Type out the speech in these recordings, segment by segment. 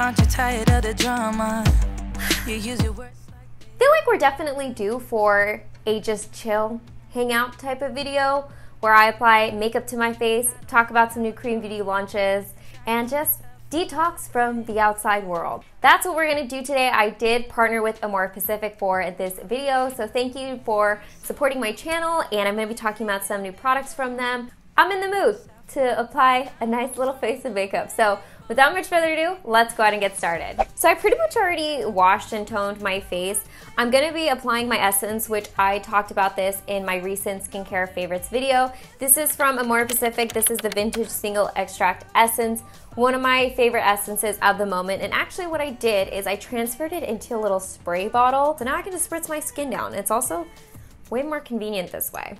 Aren't you tired of the drama? You use your words. feel like we're definitely due for a just chill hangout type of video where I apply makeup to my face, talk about some new Korean beauty launches, and just detox from the outside world. That's what we're gonna do today. I did partner with Amore Pacific for this video, so thank you for supporting my channel, and I'm gonna be talking about some new products from them. I'm in the mood to apply a nice little face of makeup. So without much further ado, let's go ahead and get started. So I pretty much already washed and toned my face. I'm gonna be applying my essence, which I talked about this in my recent skincare favorites video. This is from Amore Pacific. This is the Vintage Single Extract Essence, one of my favorite essences of the moment. And actually what I did is I transferred it into a little spray bottle. So now I can just spritz my skin down. It's also way more convenient this way.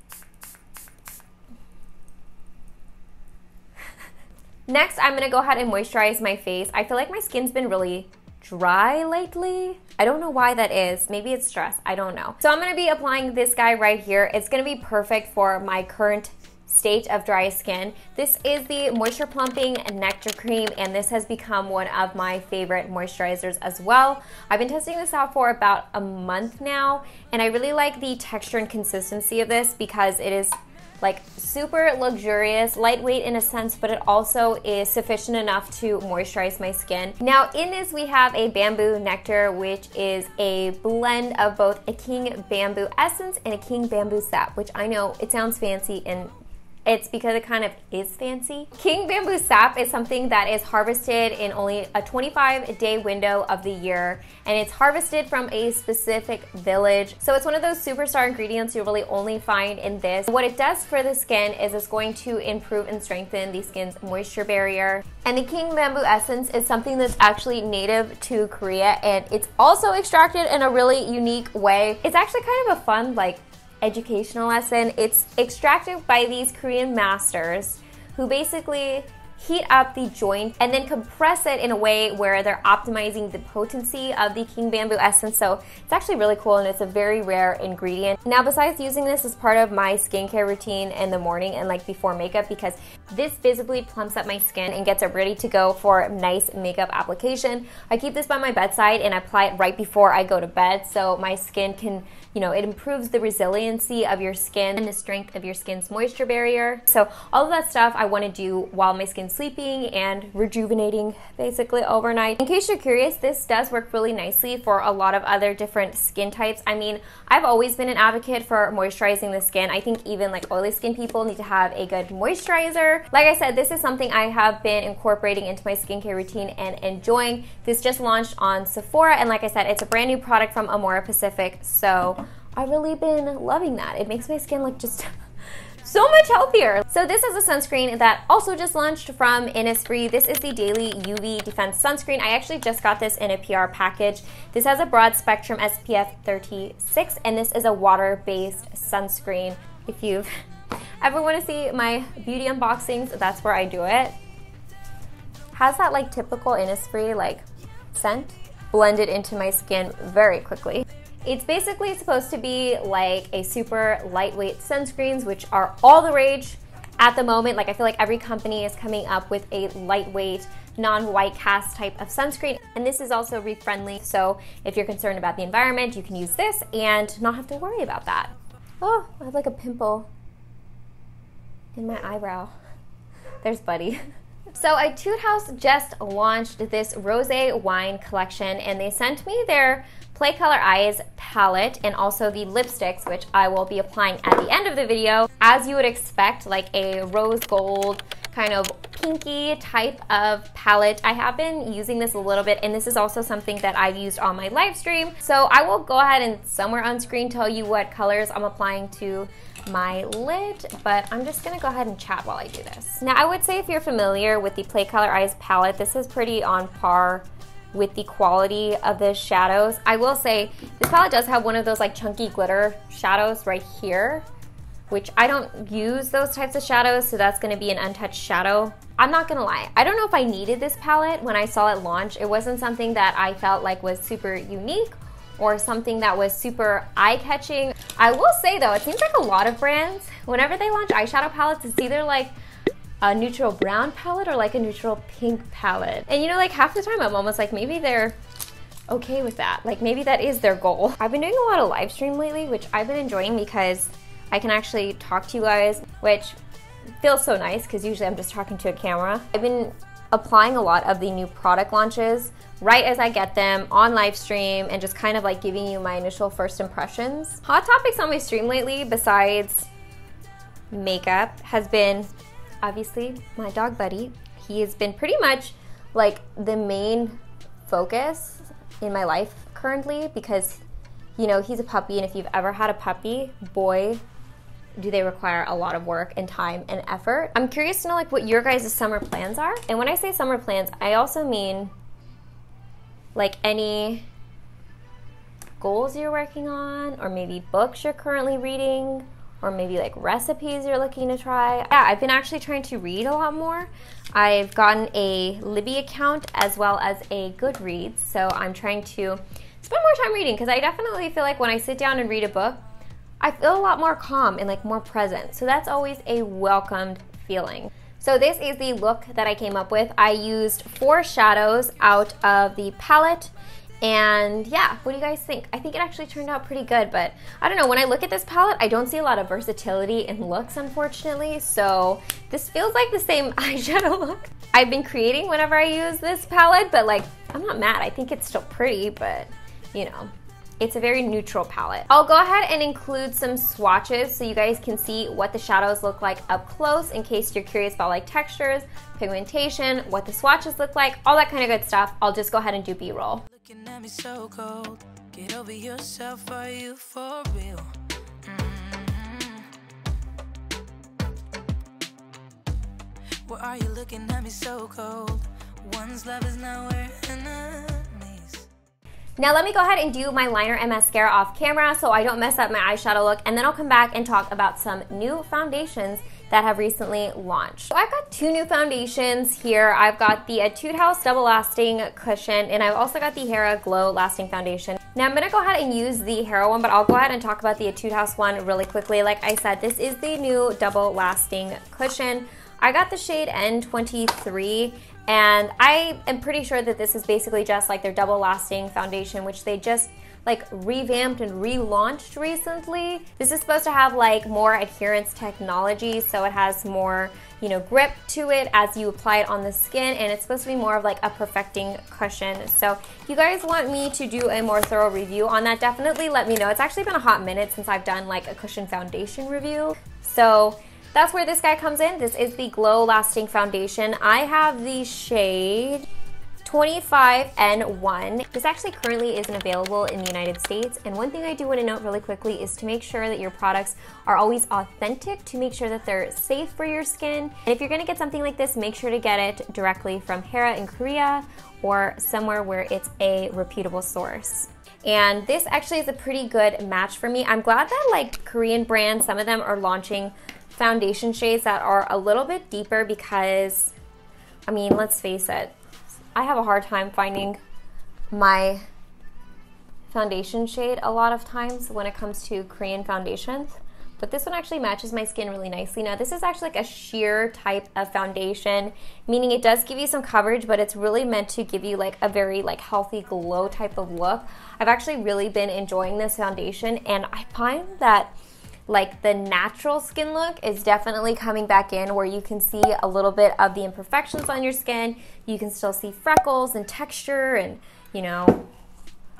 Next, I'm gonna go ahead and moisturize my face. I feel like my skin's been really dry lately. I don't know why that is. Maybe it's stress. I don't know. So I'm gonna be applying this guy right here. It's gonna be perfect for my current state of dry skin. This is the Moisture Plumping Nectar Cream, and this has become one of my favorite moisturizers as well. I've been testing this out for about a month now, and I really like the texture and consistency of this because it is like super luxurious, lightweight in a sense, but it also is sufficient enough to moisturize my skin. Now in this we have a bamboo nectar, which is a blend of both a king bamboo essence and a king bamboo sap, which I know it sounds fancy and it's because it kind of is fancy. King bamboo sap is something that is harvested in only a 25 day window of the year and it's harvested from a specific village. So it's one of those superstar ingredients you really only find in this. What it does for the skin is it's going to improve and strengthen the skin's moisture barrier. And the king bamboo essence is something that's actually native to Korea and it's also extracted in a really unique way. It's actually kind of a fun like educational lesson. It's extracted by these Korean masters who basically heat up the joint and then compress it in a way where they're optimizing the potency of the king bamboo essence. So it's actually really cool and it's a very rare ingredient. Now besides using this as part of my skincare routine in the morning and like before makeup because this visibly plumps up my skin and gets it ready to go for nice makeup application. I keep this by my bedside and apply it right before I go to bed so my skin can you know, it improves the resiliency of your skin and the strength of your skin's moisture barrier. So all of that stuff I want to do while my skin's sleeping and rejuvenating basically overnight. In case you're curious, this does work really nicely for a lot of other different skin types. I mean, I've always been an advocate for moisturizing the skin. I think even like oily skin people need to have a good moisturizer. Like I said, this is something I have been incorporating into my skincare routine and enjoying. This just launched on Sephora and like I said, it's a brand new product from Amore Pacific. So I've really been loving that. It makes my skin look just so much healthier. So this is a sunscreen that also just launched from Innisfree. This is the Daily UV Defense Sunscreen. I actually just got this in a PR package. This has a broad spectrum SPF 36 and this is a water-based sunscreen. If you've ever want to see my beauty unboxings, that's where I do it. Has that like typical Innisfree like scent blended into my skin very quickly. It's basically supposed to be like a super lightweight sunscreens, which are all the rage at the moment. Like I feel like every company is coming up with a lightweight, non-white cast type of sunscreen. And this is also reef friendly. So if you're concerned about the environment, you can use this and not have to worry about that. Oh, I have like a pimple in my eyebrow. There's Buddy. So Etude House just launched this rosé wine collection and they sent me their Play Color Eyes palette and also the lipsticks, which I will be applying at the end of the video. As you would expect, like a rose gold kind of pinky type of palette. I have been using this a little bit and this is also something that I've used on my live stream. So I will go ahead and somewhere on screen tell you what colors I'm applying to my lid, but I'm just gonna go ahead and chat while I do this. Now I would say if you're familiar with the Play Color Eyes palette, this is pretty on par with the quality of the shadows. I will say this palette does have one of those like chunky glitter shadows right here, which I don't use those types of shadows, so that's gonna be an untouched shadow. I'm not gonna lie, I don't know if I needed this palette when I saw it launch. It wasn't something that I felt like was super unique or something that was super eye-catching. I will say though, it seems like a lot of brands, whenever they launch eyeshadow palettes, it's either like a neutral brown palette or like a neutral pink palette. And you know, like half the time I'm almost like maybe they're okay with that. Like maybe that is their goal. I've been doing a lot of live stream lately, which I've been enjoying because I can actually talk to you guys, which feels so nice because usually I'm just talking to a camera. I've been applying a lot of the new product launches right as I get them on live stream and just kind of like giving you my initial first impressions. Hot topics on my stream lately besides makeup has been obviously my dog Buddy. He has been pretty much like the main focus in my life currently because you know he's a puppy and if you've ever had a puppy boy do they require a lot of work and time and effort i'm curious to know like what your guys' summer plans are and when i say summer plans i also mean like any goals you're working on or maybe books you're currently reading or maybe like recipes you're looking to try. Yeah, I've been actually trying to read a lot more. I've gotten a Libby account as well as a Goodreads, so I'm trying to spend more time reading because I definitely feel like when I sit down and read a book, I feel a lot more calm and like more present. So that's always a welcomed feeling. So this is the look that I came up with. I used four shadows out of the palette and yeah, what do you guys think? I think it actually turned out pretty good, but I don't know. When I look at this palette, I don't see a lot of versatility in looks, unfortunately. So this feels like the same eyeshadow look I've been creating whenever I use this palette, but like, I'm not mad. I think it's still pretty, but you know, it's a very neutral palette. I'll go ahead and include some swatches so you guys can see what the shadows look like up close in case you're curious about like textures, pigmentation, what the swatches look like, all that kind of good stuff. I'll just go ahead and do B-roll. Looking at me so cold. Get over yourself, are you for real? Mm-hmm. Why are you looking at me so cold? One's love is now where enemies. Now let me go ahead and do my liner and mascara off camera so I don't mess up my eyeshadow look and then I'll come back and talk about some new foundations that have recently launched. So I've got two new foundations here. I've got the Etude House Double Lasting Cushion and I've also got the Hera Glow Lasting Foundation. Now I'm gonna go ahead and use the Hera one, but I'll go ahead and talk about the Etude House one really quickly. Like I said, this is the new Double Lasting Cushion. I got the shade N23 and I am pretty sure that this is basically just like their double lasting foundation, which they just like revamped and relaunched recently. This is supposed to have like more adherence technology, so it has more, you know, grip to it as you apply it on the skin, and it's supposed to be more of like a perfecting cushion. So if you guys want me to do a more thorough review on that, definitely let me know. It's actually been a hot minute since I've done like a cushion foundation review. So that's where this guy comes in. This is the Glow Lasting Foundation. I have the shade 25N1. This actually currently isn't available in the United States. And one thing I do want to note really quickly is to make sure that your products are always authentic to make sure that they're safe for your skin. And if you're going to get something like this, make sure to get it directly from Hera in Korea or somewhere where it's a reputable source. And this actually is a pretty good match for me. I'm glad that like Korean brands, some of them are launching foundation shades that are a little bit deeper because, I mean, let's face it, I have a hard time finding my foundation shade a lot of times when it comes to Korean foundations. But this one actually matches my skin really nicely. Now this is actually like a sheer type of foundation, meaning it does give you some coverage, but it's really meant to give you like a very like healthy glow type of look. I've actually really been enjoying this foundation and I find that like the natural skin look is definitely coming back in where you can see a little bit of the imperfections on your skin. You can still see freckles and texture and, you know,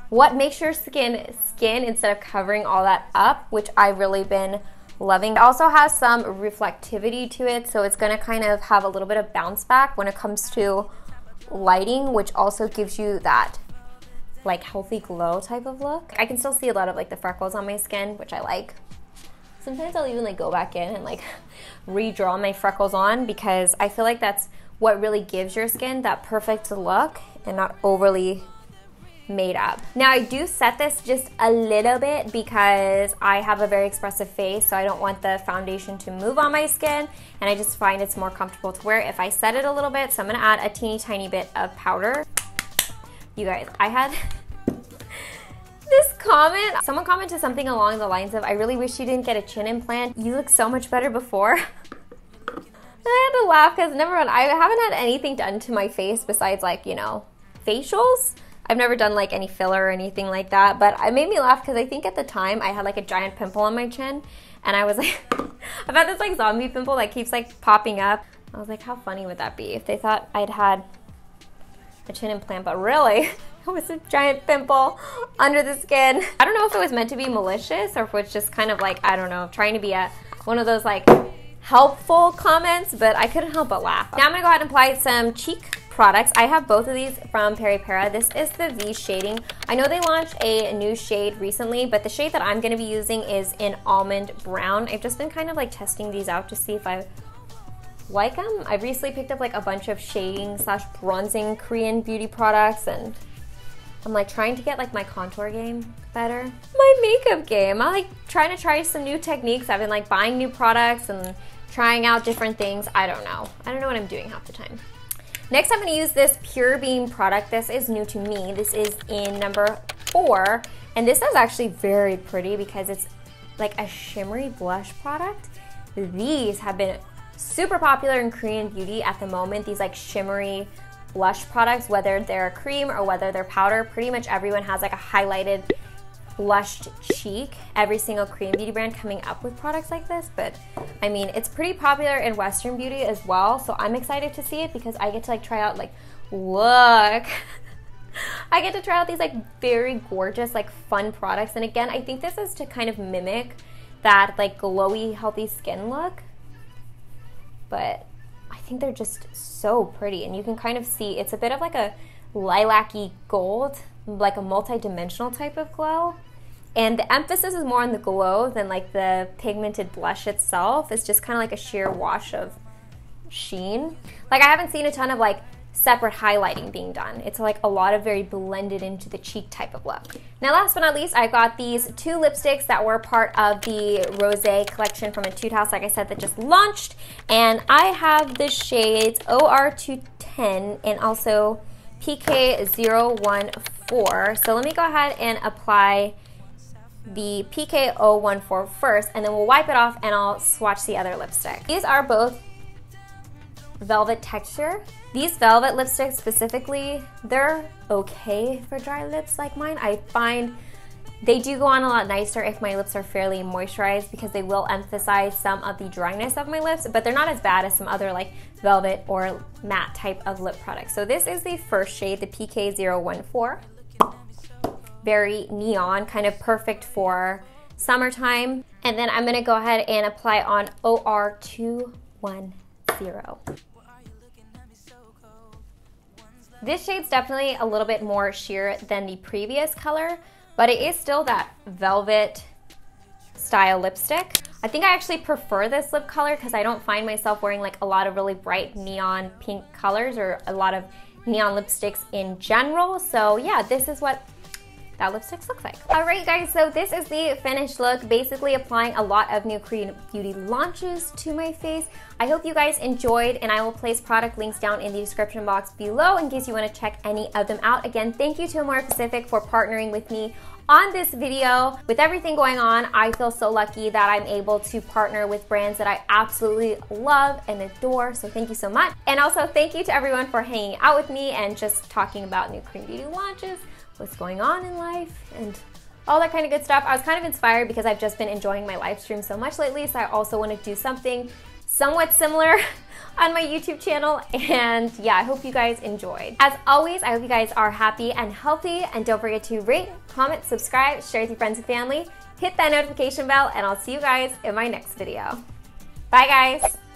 what makes your skin skin instead of covering all that up, which I've really been loving. It also has some reflectivity to it, so it's gonna kind of have a little bit of bounce back when it comes to lighting, which also gives you that like healthy glow type of look. I can still see a lot of like the freckles on my skin, which I like. Sometimes I'll even like go back in and like redraw my freckles on because I feel like that's what really gives your skin that perfect look and not overly made up. Now I do set this just a little bit because I have a very expressive face so I don't want the foundation to move on my skin and I just find it's more comfortable to wear if I set it a little bit. So I'm gonna add a teeny tiny bit of powder. You guys, I had this comment. Someone commented something along the lines of, I really wish you didn't get a chin implant. You look so much better before. I had to laugh because never mind, I haven't had anything done to my face besides like, you know, facials. I've never done like any filler or anything like that, but it made me laugh because I think at the time I had like a giant pimple on my chin and I was like, I've had this like zombie pimple that keeps like popping up. I was like, how funny would that be if they thought I'd had a chin implant, but really, it was a giant pimple under the skin. I don't know if it was meant to be malicious or if it's just kind of like, I don't know, trying to be a one of those like helpful comments, but I couldn't help but laugh. Now I'm gonna go ahead and apply some cheek products. I have both of these from Peripera. This is the V shading. I know they launched a new shade recently, but the shade that I'm gonna be using is in almond brown. I've just been kind of like testing these out to see if I like them. I've recently picked up like a bunch of shading slash bronzing Korean beauty products and I'm like trying to get like my contour game better. My makeup game. I'm like trying to try some new techniques. I've been like buying new products and trying out different things. I don't know. I don't know what I'm doing half the time. Next, I'm gonna use this Pure Beam product. This is new to me. This is in number four. And this is actually very pretty because it's like a shimmery blush product. These have been super popular in Korean beauty at the moment. These like shimmery blush products, whether they're cream or whether they're powder, pretty much everyone has like a highlighted blushed cheek. Every single Korean beauty brand coming up with products like this, but I mean, it's pretty popular in Western beauty as well. So I'm excited to see it because I get to like try out like, look. I get to try out these like very gorgeous, like fun products. And again, I think this is to kind of mimic that like glowy, healthy skin look. But think they're just so pretty. And you can kind of see it's a bit of like a lilac-y gold, like a multi-dimensional type of glow. And the emphasis is more on the glow than like the pigmented blush itself. It's just kind of like a sheer wash of sheen. Like I haven't seen a ton of like separate highlighting being done. It's like a lot of very blended into the cheek type of look. Now last but not least, I've got these two lipsticks that were part of the Rosé collection from Etude House, like I said, that just launched. And I have the shades OR210 and also PK014. So let me go ahead and apply the PK014 first, and then we'll wipe it off and I'll swatch the other lipstick. These are both velvet texture. These velvet lipsticks specifically, they're okay for dry lips like mine. I find they do go on a lot nicer if my lips are fairly moisturized because they will emphasize some of the dryness of my lips, but they're not as bad as some other like velvet or matte type of lip products. So this is the first shade, the PK014. Very neon, kind of perfect for summertime. And then I'm gonna go ahead and apply on OR210. This shade's definitely a little bit more sheer than the previous color, but it is still that velvet style lipstick. I think I actually prefer this lip color because I don't find myself wearing like a lot of really bright neon pink colors or a lot of neon lipsticks in general. So yeah, this is what that lipstick looks like. All right, guys, so this is the finished look, basically applying a lot of new Korean beauty launches to my face. I hope you guys enjoyed, and I will place product links down in the description box below in case you want to check any of them out. Again, thank you to Amore Pacific for partnering with me on this video. With everything going on, I feel so lucky that I'm able to partner with brands that I absolutely love and adore. So thank you so much. And also thank you to everyone for hanging out with me and just talking about new Korean beauty launches what's going on in life and all that kind of good stuff. I was kind of inspired because I've just been enjoying my live stream so much lately, so I also want to do something somewhat similar on my YouTube channel. And yeah, I hope you guys enjoyed. As always, I hope you guys are happy and healthy. And don't forget to rate, comment, subscribe, share with your friends and family, hit that notification bell, and I'll see you guys in my next video. Bye, guys.